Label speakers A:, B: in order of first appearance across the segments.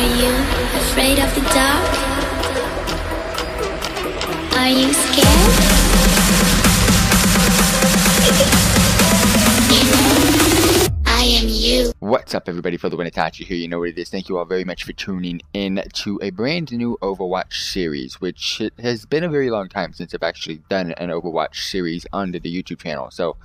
A: Are you afraid of the dark? Are you scared?
B: What's up everybody, for the Itachi here, you know what it is. Thank you all very much for tuning in to a brand new Overwatch series, which has been a very long time since I've actually done an Overwatch series on the YouTube channel. So,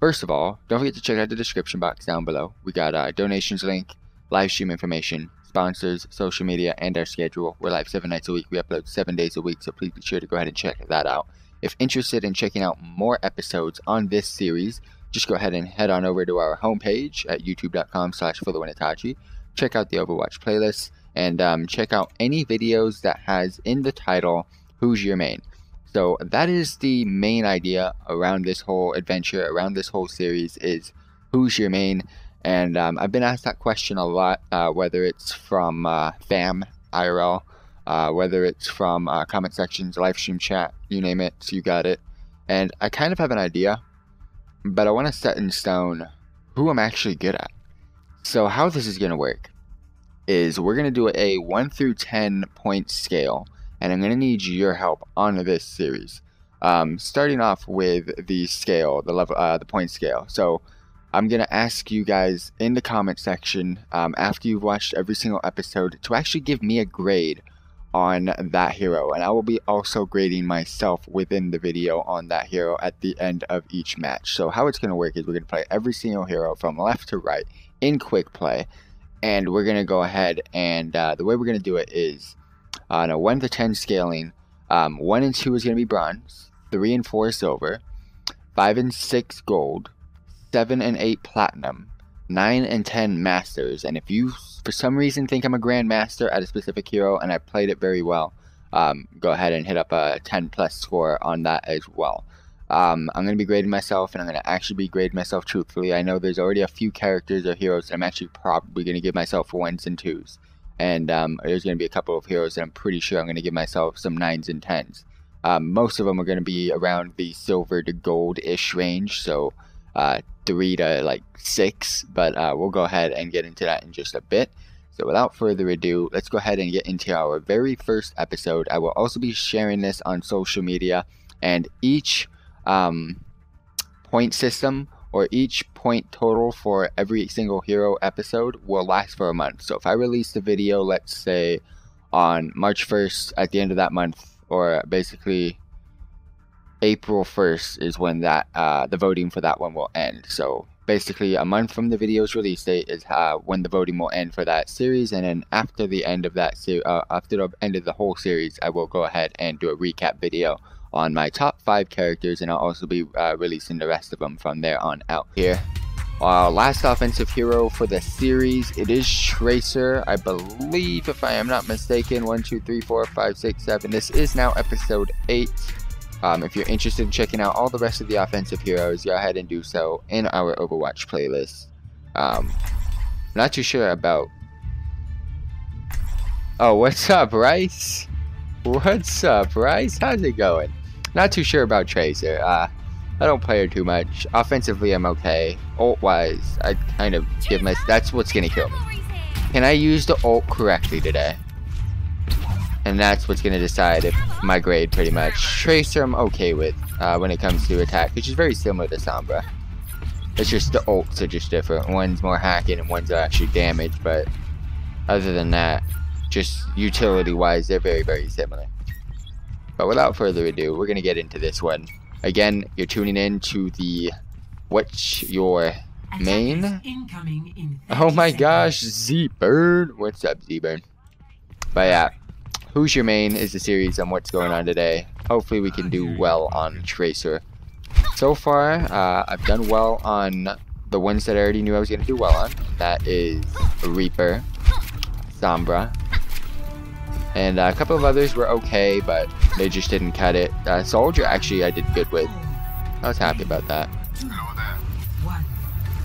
B: first of all, don't forget to check out the description box down below. We got a donations link, live stream information, sponsors, social media, and our schedule. We're live seven nights a week. We upload seven days a week, so please be sure to go ahead and check that out. If interested in checking out more episodes on this series, just go ahead and head on over to our homepage at youtube.com slash Check out the Overwatch playlist and um, check out any videos that has in the title, Who's Your Main? So that is the main idea around this whole adventure, around this whole series is Who's Your Main? And um, I've been asked that question a lot, uh, whether it's from uh, fam, IRL, uh, whether it's from uh, comment sections, live stream chat, you name it, so you got it. And I kind of have an idea, but I want to set in stone who I'm actually good at. So how this is going to work is we're going to do a 1 through 10 point scale, and I'm going to need your help on this series. Um, starting off with the scale, the level, uh, the point scale. So I'm going to ask you guys in the comment section um, after you've watched every single episode to actually give me a grade on that hero. And I will be also grading myself within the video on that hero at the end of each match. So how it's going to work is we're going to play every single hero from left to right in quick play. And we're going to go ahead and uh, the way we're going to do it is on a 1 to 10 scaling. Um, 1 and 2 is going to be bronze, 3 and 4 silver, 5 and 6 gold, 7 and 8 platinum, 9 and 10 masters. And if you, for some reason, think I'm a grandmaster at a specific hero and I played it very well, um, go ahead and hit up a 10 plus score on that as well. Um, I'm going to be grading myself and I'm going to actually be grading myself truthfully. I know there's already a few characters or heroes that I'm actually probably going to give myself ones and twos. And um, there's going to be a couple of heroes that I'm pretty sure I'm going to give myself some nines and tens. Um, most of them are going to be around the silver to gold-ish range, so uh, three to like six, but uh, we'll go ahead and get into that in just a bit. So without further ado, let's go ahead and get into our very first episode. I will also be sharing this on social media, and each um, point system or each point total for every single hero episode will last for a month. So if I release the video, let's say on March 1st at the end of that month, or basically April 1st is when that uh, the voting for that one will end. So basically, a month from the video's release date is uh, when the voting will end for that series, and then after the end of that series, uh, after the end of the whole series, I will go ahead and do a recap video on my top five characters, and I'll also be uh, releasing the rest of them from there on out. Here, uh, last offensive hero for the series, it is Tracer, I believe, if I am not mistaken. One, two, three, four, five, six, seven. This is now episode eight. Um, if you're interested in checking out all the rest of the offensive heroes, go ahead and do so in our Overwatch playlist. Um, not too sure about... Oh, what's up, Rice? What's up, Rice? How's it going? Not too sure about Tracer. Uh, I don't play her too much. Offensively, I'm okay. Ult-wise, I kind of give my... That's what's gonna kill me. Can I use the ult correctly today? And that's what's going to decide if my grade pretty much. Tracer I'm okay with uh, when it comes to attack, which is very similar to Sombra. It's just the ults are just different. One's more hacking and one's actually damage, but other than that, just utility-wise, they're very, very similar. But without further ado, we're going to get into this one. Again, you're tuning in to the What's Your Main? Oh my gosh, Z-Burn! What's up, Z-Burn? But yeah, Who's Your Main is the series on what's going on today. Hopefully we can do well on Tracer. So far, uh, I've done well on the ones that I already knew I was going to do well on. That is Reaper, Sombra, and uh, a couple of others were okay, but they just didn't cut it. Uh, Soldier, actually, I did good with. I was happy about that.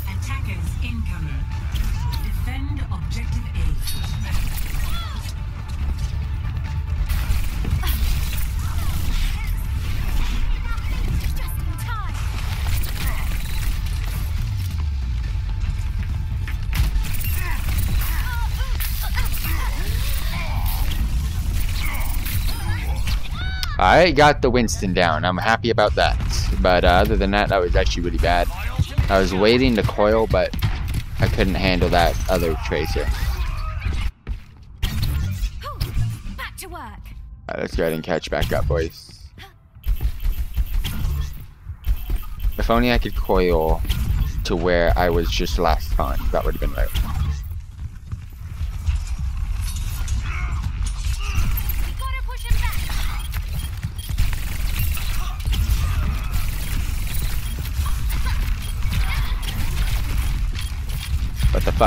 B: Attackers incoming. Defend objective A. I got the Winston down. I'm happy about that. But uh, other than that, that was actually really bad. I was waiting to coil, but I couldn't handle that other tracer.
C: Back to work.
B: Alright, let's go ahead and catch back up, boys. If only I could coil to where I was just last time. That would have been right.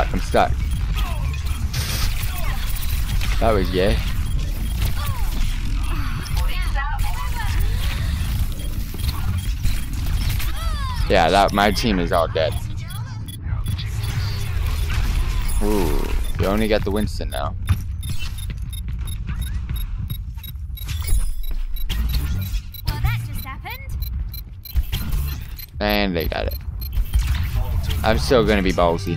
B: Fuck? I'm stuck. That was yeah. Yeah, that my team is all dead. Ooh, you only got the Winston now.
C: Well, that just happened.
B: And they got it. I'm still gonna be ballsy.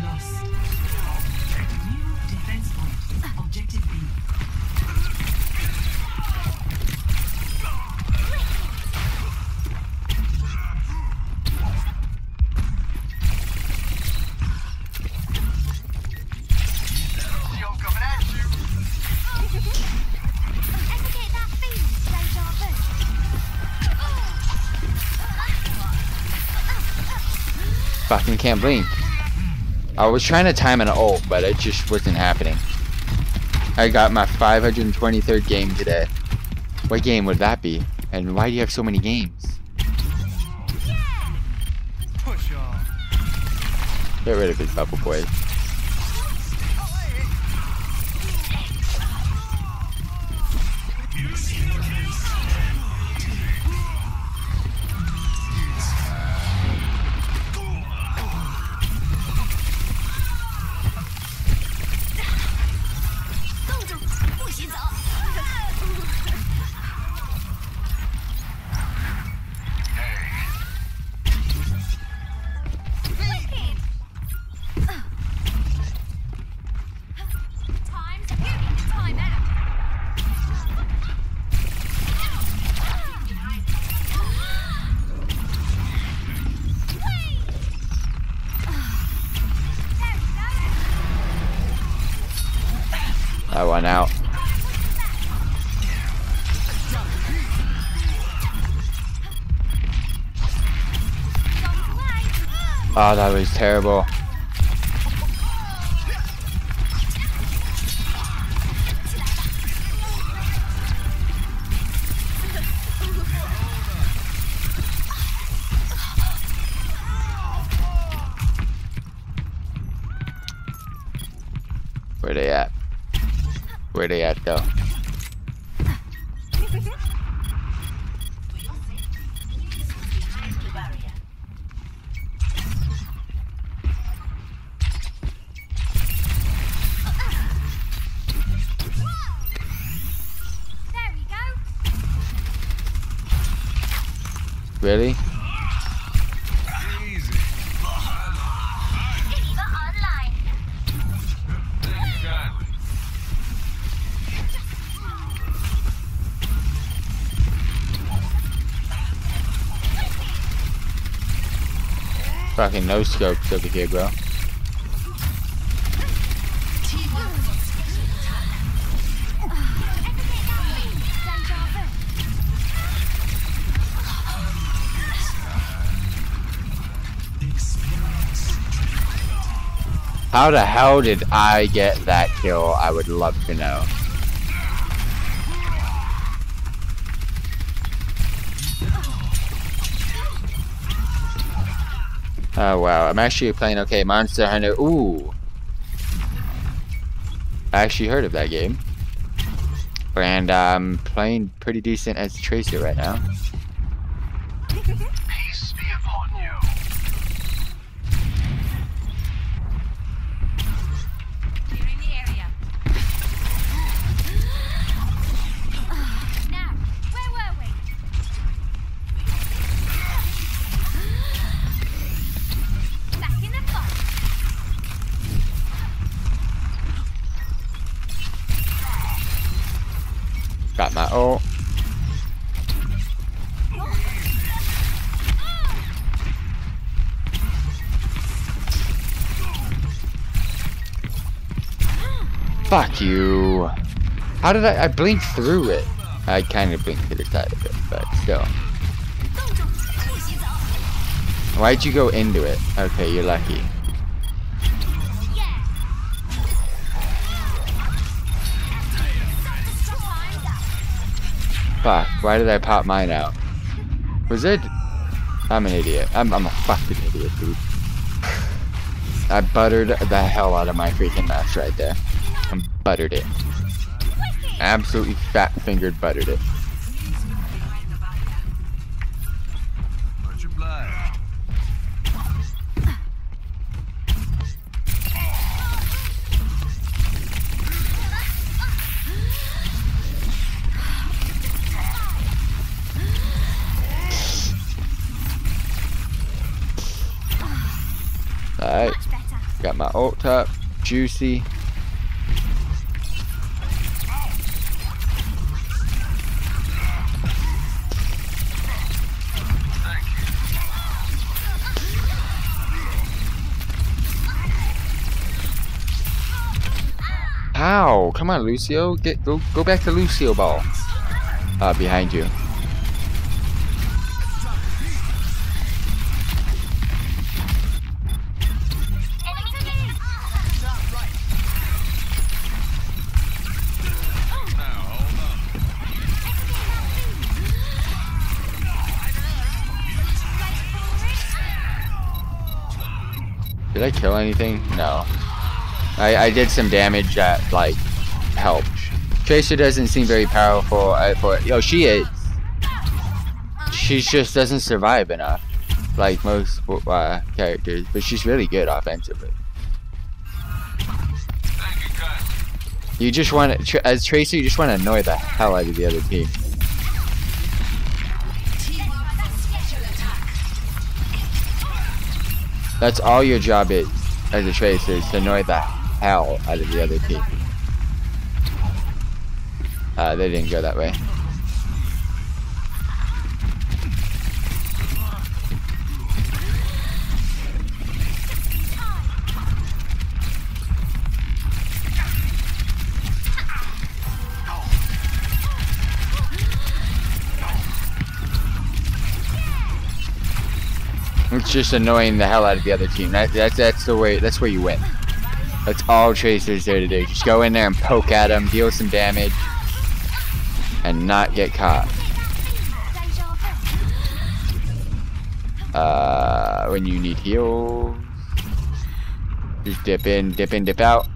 B: Fucking can't blink. I was trying to time an ult, but it just wasn't happening. I got my 523rd game today. What game would that be? And why do you have so many games? Get rid of his bubble boy. Oh, that was terrible. Where they at? Where they at though? Really? Fucking no scopes over here, bro. How the hell did I get that kill? I would love to know. Oh wow, I'm actually playing okay. Monster Hunter. Ooh. I actually heard of that game. And I'm playing pretty decent as Tracer right now. that metal. Oh. Fuck you. How did I, I blinked through it. I kind of blinked through the side of it, but still. Why'd you go into it? Okay, you're lucky. Fuck, why did I pop mine out? Was it? I'm an idiot. I'm, I'm a fucking idiot, dude. I buttered the hell out of my freaking mask right there. I buttered it. Absolutely fat fingered buttered it. My ult up. Juicy. How? Come on, Lucio. Get go go back to Lucioball. Uh, behind you. Did I kill anything? No. I, I did some damage that, like, helped. Tracer doesn't seem very powerful uh, for Yo, she is. She just doesn't survive enough. Like most uh, characters. But she's really good offensively.
D: You.
B: Just want to, as Tracer, you just want to annoy the hell out of the other team. That's all your job is as a Tracer is to annoy the hell out of the other team. Uh, they didn't go that way. It's just annoying the hell out of the other team. That, that's that's the way. That's where you win. That's all Tracer's there to do. Just go in there and poke at them, deal some damage, and not get caught. Uh, when you need heals, just dip in, dip in, dip out.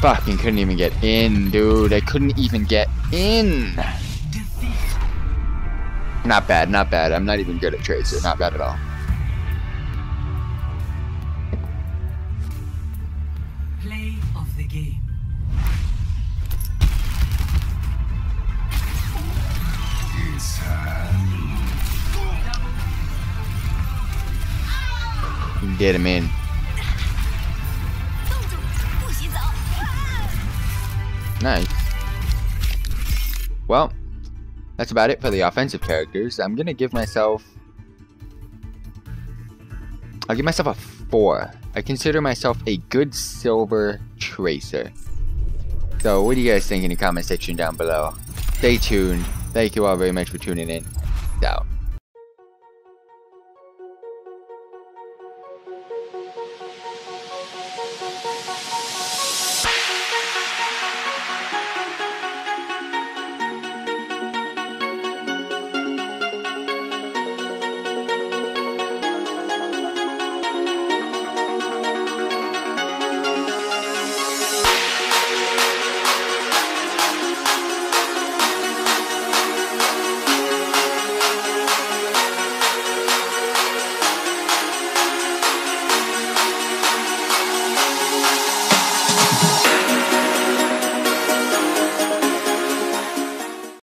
B: Fucking couldn't even get in, dude. I couldn't even get in. Not bad, not bad. I'm not even good at Tracer. Not bad at all.
E: Play of the game.
B: Get him in. Nice. Well, that's about it for the offensive characters. I'm gonna give myself. I'll give myself a four. I consider myself a good silver tracer. So, what do you guys think in the comment section down below? Stay tuned. Thank you all very much for tuning in. Out.